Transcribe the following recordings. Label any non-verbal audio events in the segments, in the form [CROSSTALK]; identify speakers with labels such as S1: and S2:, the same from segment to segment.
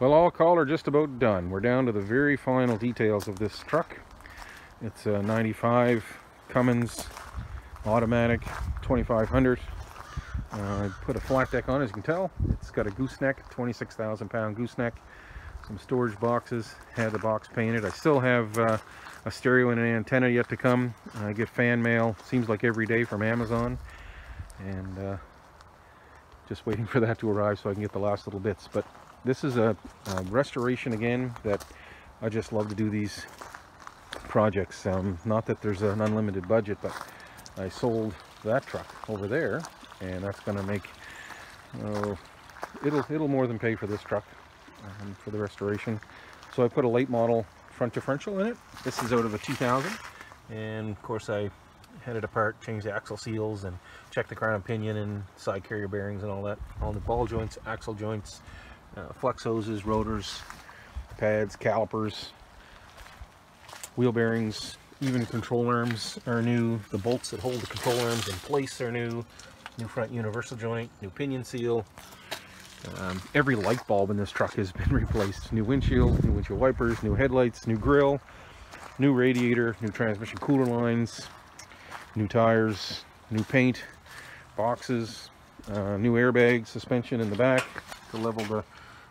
S1: Well, all call are just about done. We're down to the very final details of this truck. It's a 95 Cummins automatic 2500. Uh, I put a flat deck on, as you can tell. It's got a gooseneck, 26,000 pound gooseneck, some storage boxes, had the box painted. I still have uh, a stereo and an antenna yet to come. I get fan mail, seems like every day from Amazon. And uh, just waiting [LAUGHS] for that to arrive so I can get the last little bits. But this is a, a restoration again that I just love to do these projects. Um, not that there's an unlimited budget, but I sold that truck over there and that's going to make uh, it'll it'll more than pay for this truck um, for the restoration. So I put a late model front differential in it. This is out of a 2000 and of course I had it apart, changed the axle seals and checked the crown pinion and side carrier bearings and all that. All the ball joints, axle joints, uh, flex hoses, rotors, pads, calipers, wheel bearings, even control arms are new. The bolts that hold the control arms in place are new. New front universal joint, new pinion seal. Um, every light bulb in this truck has [LAUGHS] been replaced. New windshield, new windshield wipers, new headlights, new grill, new radiator, new transmission cooler lines, new tires, new paint, boxes, uh, new airbag suspension in the back to level the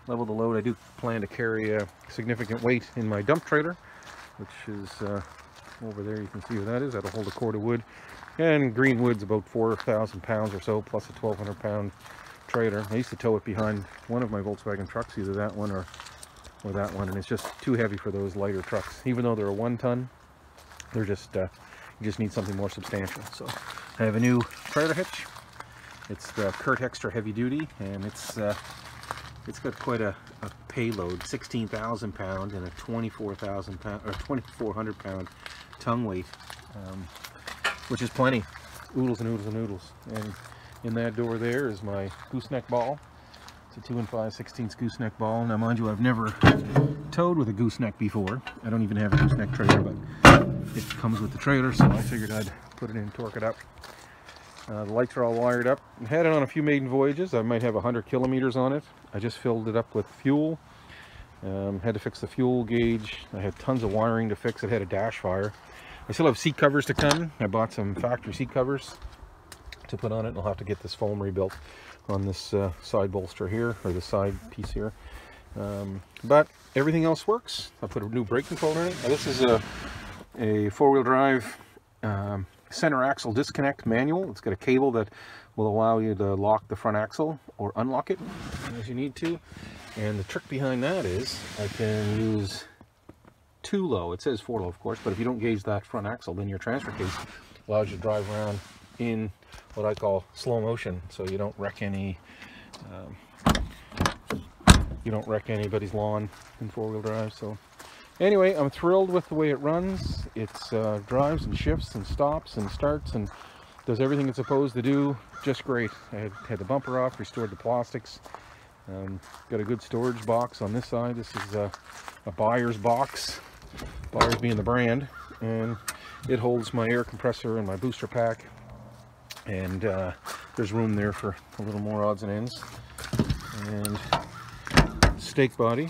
S1: level the load. I do plan to carry a significant weight in my dump trailer, which is uh, over there. You can see where that is. That'll hold a cord of wood. And Greenwood's about 4,000 pounds or so, plus a 1,200 pound trailer. I used to tow it behind one of my Volkswagen trucks, either that one or, or that one, and it's just too heavy for those lighter trucks. Even though they're a one ton, they're just, uh, you just need something more substantial. So I have a new trailer hitch. It's the Curt Extra Heavy Duty, and it's uh, it's got quite a, a payload, 16,000 pound and a 24,000 pound or 2,400 pound tongue weight, um, which is plenty. Oodles and oodles and oodles. And in that door there is my gooseneck ball. It's a 2 and 5 16 gooseneck ball. Now mind you, I've never towed with a gooseneck before. I don't even have a gooseneck trailer, but it comes with the trailer, so I figured I'd put it in, torque it up. Uh, the lights are all wired up. I had it on a few maiden voyages. I might have 100 kilometers on it. I just filled it up with fuel. Um, had to fix the fuel gauge. I had tons of wiring to fix. It had a dash fire. I still have seat covers to come. I bought some factory seat covers to put on it. I'll have to get this foam rebuilt on this uh, side bolster here, or the side piece here. Um, but everything else works. I put a new brake controller in it. Now, this is a, a four-wheel drive um, center axle disconnect manual. It's got a cable that will allow you to lock the front axle or unlock it as you need to. And the trick behind that is I can use two low. It says four low, of course, but if you don't gauge that front axle, then your transfer case allows you to drive around in what I call slow motion, so you don't wreck any um, you don't wreck anybody's lawn in four-wheel drive. So anyway, I'm thrilled with the way it runs. It uh, drives and shifts and stops and starts and does everything it's supposed to do just great. I had, had the bumper off, restored the plastics, um, got a good storage box on this side. This is a, a Buyers box, buyer's being the brand, and it holds my air compressor and my booster pack, and uh, there's room there for a little more odds and ends. And stake body,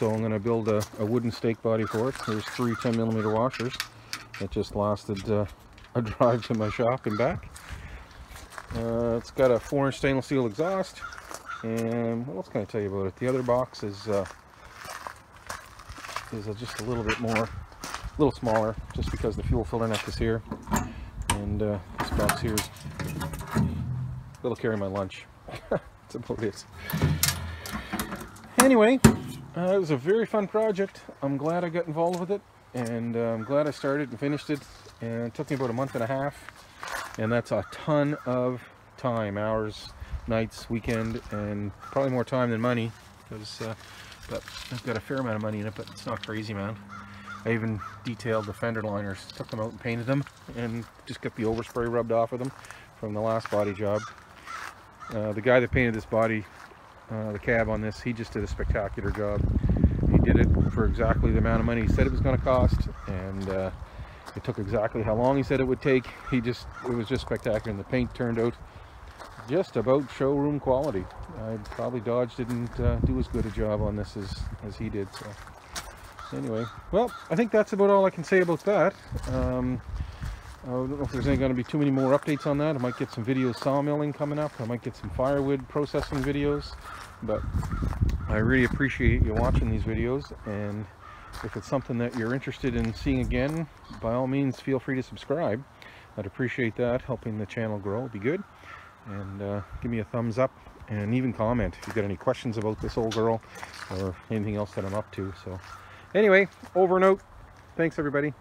S1: so I'm going to build a, a, wooden stake body for it. There's three 10 millimeter washers. It just lasted uh, [LAUGHS] a drive to my shop and back. Uh, it's got a 4 inch stainless steel exhaust. And what else can I tell you about it? The other box is uh, is just a little bit more, a little smaller, just because the fuel filter neck is here. And uh, this box here is, it'll carry my lunch. [LAUGHS] That's about it. Anyway, uh, it was a very fun project. I'm glad I got involved with it, and uh, I'm glad I started and finished it. And it took me about a month and a half, and that's a ton of time, hours, nights, weekend, and probably more time than money, because uh, but I've got a fair amount of money in it, but it's not crazy, man. I even detailed the fender liners, took them out and painted them, and just got the overspray rubbed off of them from the last body job. Uh, the guy that painted this body uh, the cab on this. He just did a spectacular job. He did it for exactly the amount of money he said it was going to cost, and uh, it took exactly how long he said it would take. He just, it was just spectacular, and the paint turned out just about showroom quality. I probably Dodge didn't uh, do as good a job on this as, as he did. So anyway, well, I think that's about all I can say about that. Um, I don't know if there's going to be too many more updates on that. I might get some video sawmilling coming up. I might get some firewood processing videos. But I really appreciate you watching these videos. And if it's something that you're interested in seeing again, by all means, feel free to subscribe. I'd appreciate that. Helping the channel grow would be good. And uh, give me a thumbs up and even comment if you've got any questions about this old girl or anything else that I'm up to. So anyway, over and out. Thanks, everybody.